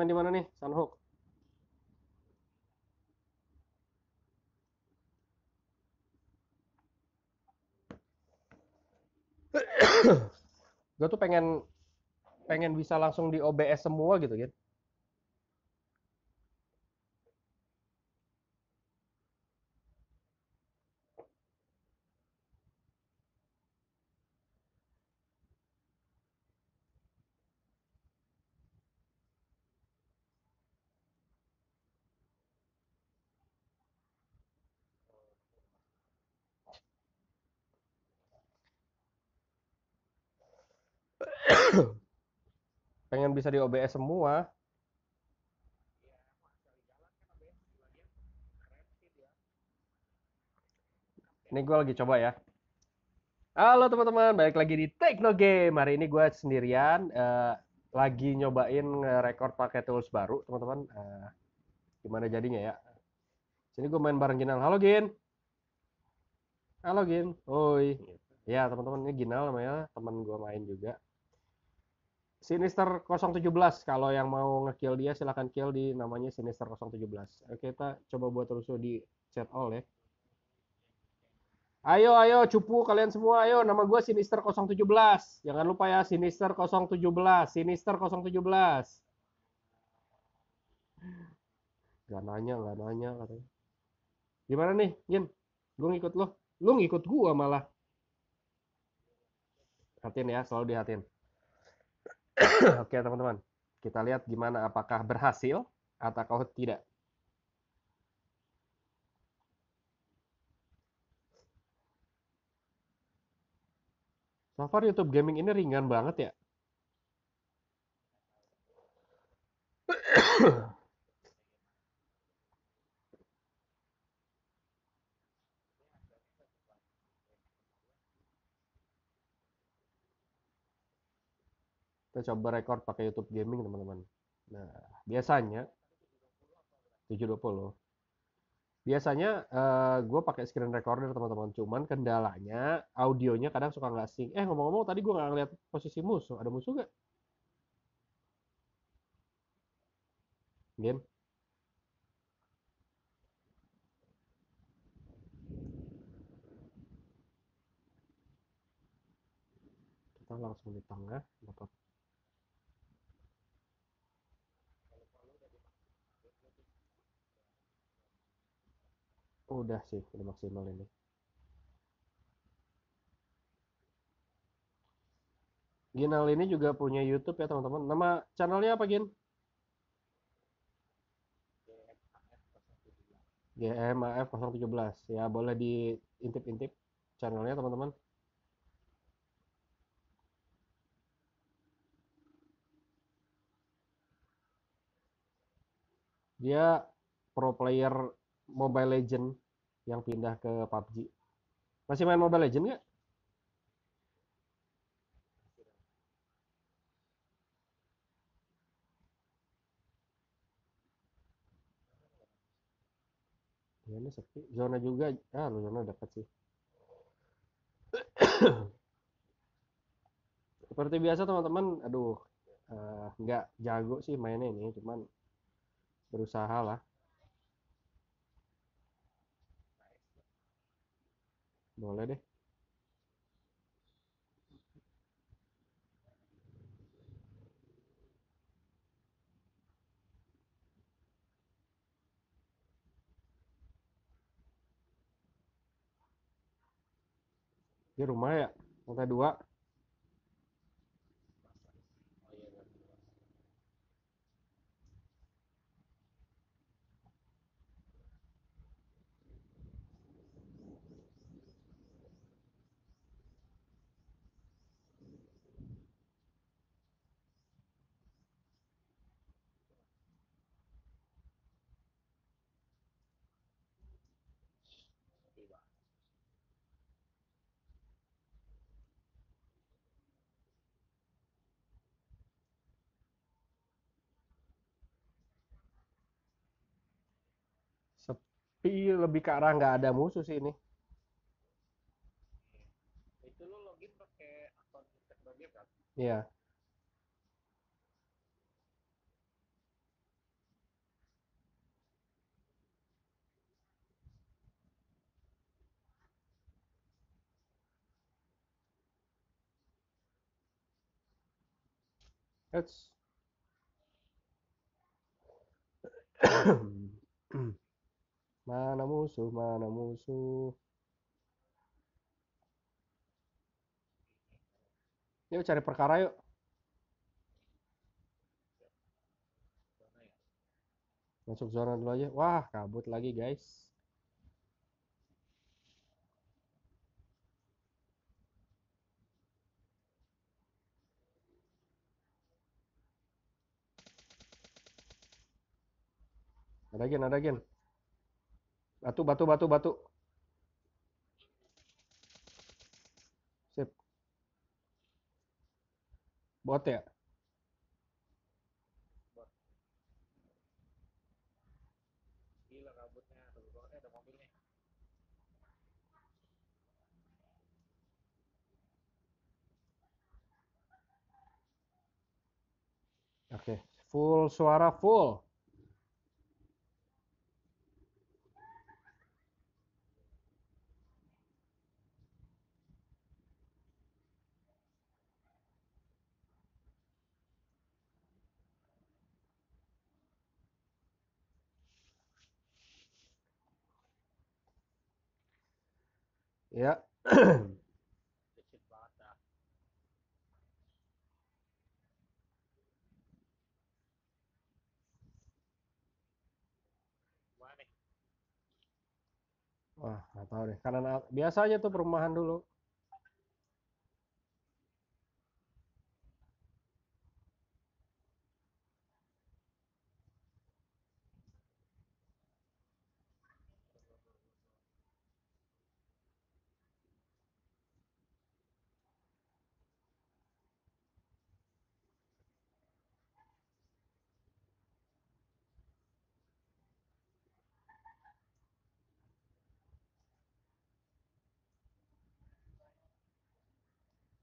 main di mana nih, Sunhook? gue tuh pengen pengen bisa langsung di OBS semua gitu kan pengen bisa di OBS semua. Ini gue lagi coba ya. Halo teman-teman. Balik lagi di Techno Game. Hari ini gue sendirian uh, lagi nyobain record pakai tools baru teman-teman. Uh, gimana jadinya ya? Sini gue main bareng Ginal. Halo Gin. Halo Gin. Oi. Ya teman-teman ini Ginal namanya. Teman gue main juga Sinister 017 kalau yang mau ngekill dia silahkan kill di namanya Sinister 017 oke kita coba buat terus di chat all ya. Ayo ayo cupu kalian semua. Ayo nama gue Sinister 017 jangan lupa ya Sinister 017 Sinister 017 gak nanya gak nanya katanya. Gimana nih Yin gue ngikut lo lo ngikut gua malah. Hatin ya selalu dihatin Oke teman-teman, kita lihat gimana apakah berhasil atau tidak. So YouTube Gaming ini ringan banget ya. kita coba record pakai YouTube Gaming teman-teman. Nah biasanya 720 biasanya uh, eh, gue pakai screen recorder teman-teman. Cuman kendalanya audionya kadang suka nggak sync. Eh ngomong-ngomong tadi gue nggak ngeliat posisi musuh. Ada musuh gak game? Kita langsung di tengah dapat udah sih udah maksimal ini. Ginal ini juga punya YouTube ya teman-teman. Nama channelnya apa Gin? GMAF 017 ya boleh diintip-intip channelnya teman-teman. Dia pro player Mobile Legend yang pindah ke PUBG. Masih main Mobile Legend nggak? Ya, ini sepi. Zona juga, ah lu zona dekat sih. Seperti biasa teman-teman, aduh, uh, jago sih mainnya ini, cuman berusaha lah. Boleh deh. Di rumah ya? Lantai dua PI lebih ke arah nggak ada musuh sih ini. Itu lo login pakai akun sebagai kan? Iya. That's hmm. Mana musuh, mana musuh. Yuk cari perkara yuk. Masuk zona dulu aja. Wah, kabut lagi guys. Ada gen, ada gen. Batu, batu, batu, batu. Sip. Bot ya? Oke, full suara full. Ya. Dikit banget dah gimana nih Wah, nggak tahu deh. Kanan al- biasa aja tuh perumahan dulu.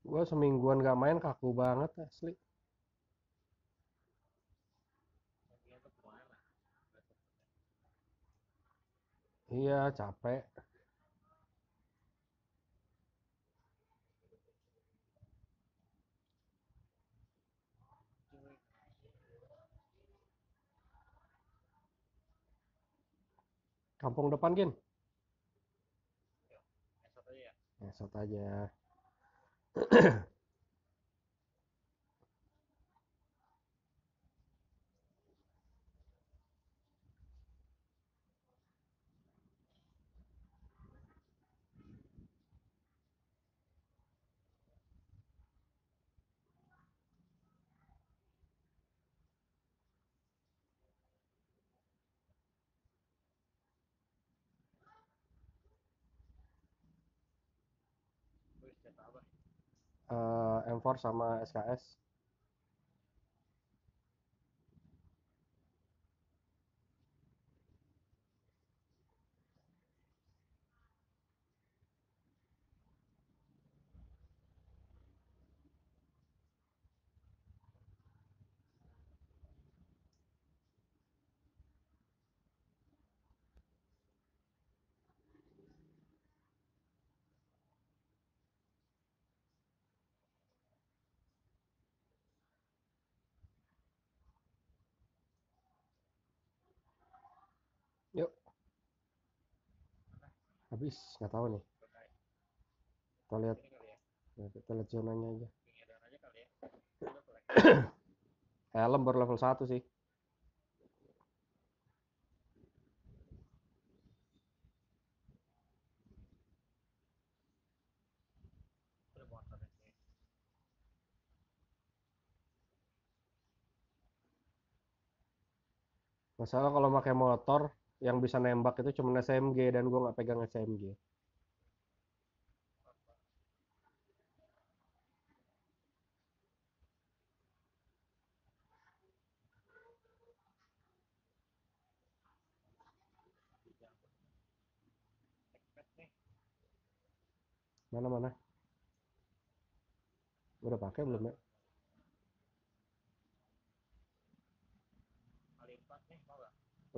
Gua semingguan gak main kaku banget asli. Iya, capek. Kampung depan, Gin. esot aja ya Ngesot aja. Bye-bye. Apa Eh, M4 sama SKS. Yuk. Habis, nggak tahu nih. Kita lihat, kita lihat zonanya aja. Helm baru level 1 sih. Masalah kalau pakai motor yang bisa nembak itu cuma SMG dan gua nggak pegang SMG. Mana mana? Udah pakai belum ya?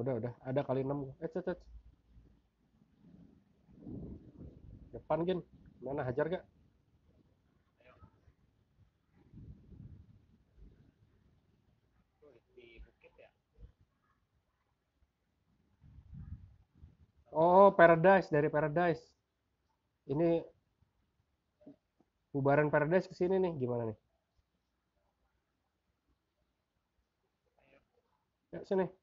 udah udah ada kali enam eh cet, cet. depan gin mana hajar gak Oh, Paradise dari Paradise. Ini bubaran Paradise ke sini nih, gimana nih? Ya, sini.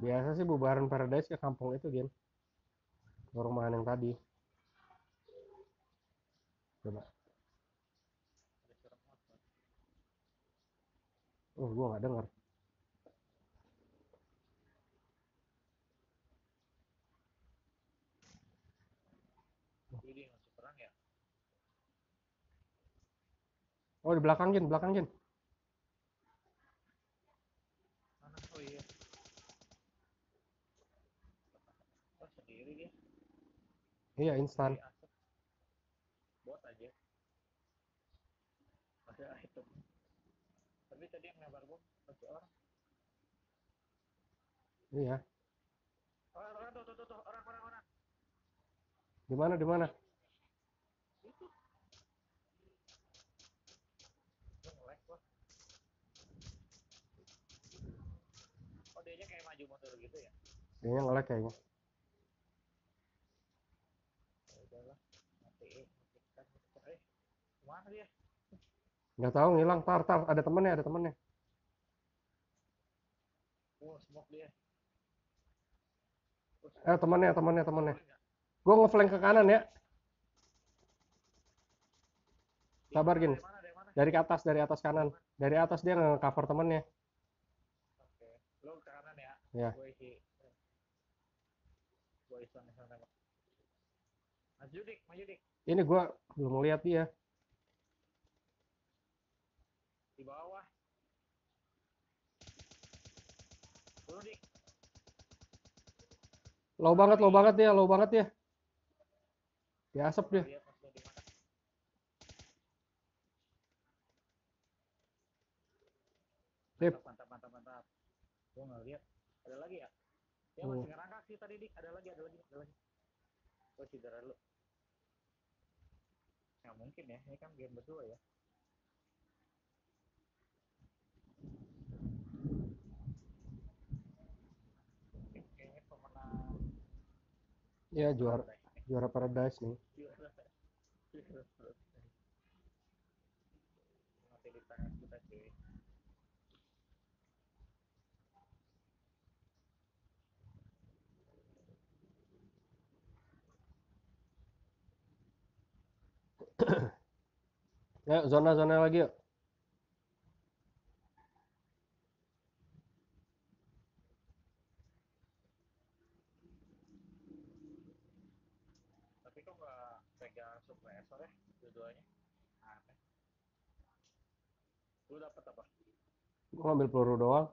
Biasa sih bubaran Paradise ke kampung itu, Gin. Ke rumahan yang tadi. Coba. Oh, gua nggak dengar. Ya Oh, di belakang, Gin, belakang, Gin. mana oh iya oh sendiri dia Iya, instan. Bot aja ada item tapi tadi yang lebar bom satu orang Iya. orang orang tuh tuh tuh, orang orang orang Di mana, di mana? itu oh dia kayak maju mundur gitu ya Dia nge-lag kayaknya. ya udahlah matiin matikan eh ke mana dia Nggak tahu, ngilang. Tar, tar. Ada temennya, ada temennya. wah smoke dia Eh, temennya, temennya, temennya. Gua ngeflank ke kanan ya. Sabar, mana, Gin. dari mana mana atas, dari atas kanan. Dari atas dia nge-cover temennya. oke lo ke kanan ya Ya. gue isi gue maju dik maju dik Ini gua belum lihat dia. Di bawah. Turun dik. Low banget, low banget dia, low banget dia. Di asap dia. Sip. mantap mantap mantap gue nggak lihat. Ada lagi ya? Dia masih ngerangkak sih tadi dik. Ada lagi ada lagi ada lagi. Gue cedera dulu. Nggak mungkin ya ini kan game berdua ya Ya, juara juara Paradise nih. Ya, zona-zona lagi yuk. Pegang suppressor ya dua-duanya aneh lu dapet apa Gua ngambil peluru doang.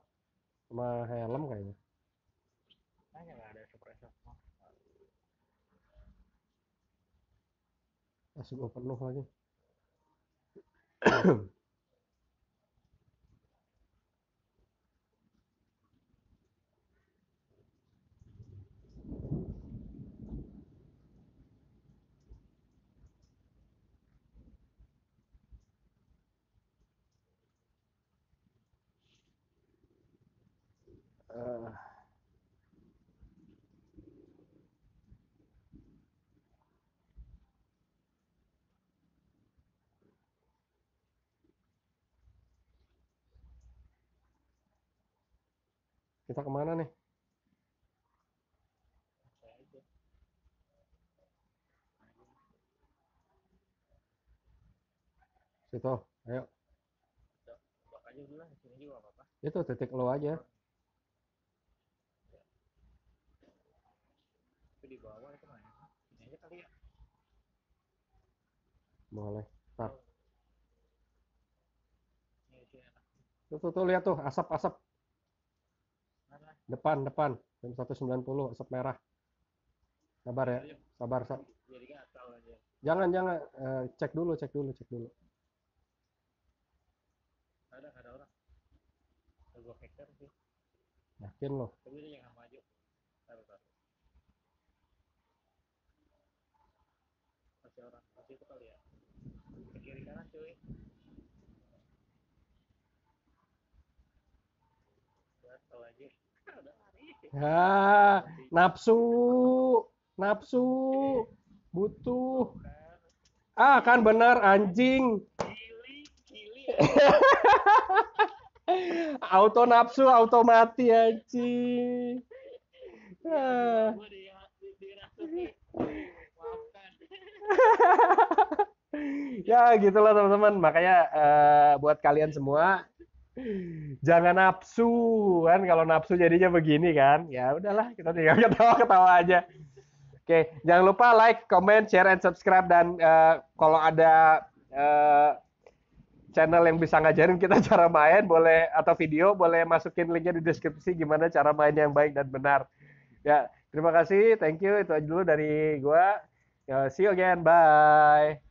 Sama helm kayaknya. nggak ada suppressor oh. Masih gua penuh lagi. Eh, kita ke mana nih? Situ. Ayo. Itu titik low aja. tapi di bawah itu mana ini aja kali ya Boleh. Enak Tuh, tuh, tuh lihat tuh asap-asap depan depan jam 1.90 asap merah. Sabar ya. Sabar, sa- jadi gatal aja Jangan jangan Eh, cek dulu, cek dulu, cek dulu. Ada ada orang Yakin loh. tapi dia jangan maju taruh taruh Ah, nafsu, nafsu, butuh. Ah, kan benar anjing. Auto nafsu, auto mati anjing. Ah. Ya gitulah teman-teman makanya eh, buat kalian semua jangan nafsu kan? Kalau nafsu jadinya begini kan? Ya udahlah kita tinggal ketawa-ketawa aja. Oke jangan lupa like comment share and subscribe. Dan eh, kalau ada eh, channel yang bisa ngajarin kita cara main boleh atau video boleh masukin linknya di deskripsi gimana cara main yang baik dan benar. Ya terima kasih. Thank you. Itu aja dulu dari gua. Ya, see you again. Bye